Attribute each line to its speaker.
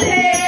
Speaker 1: नाचे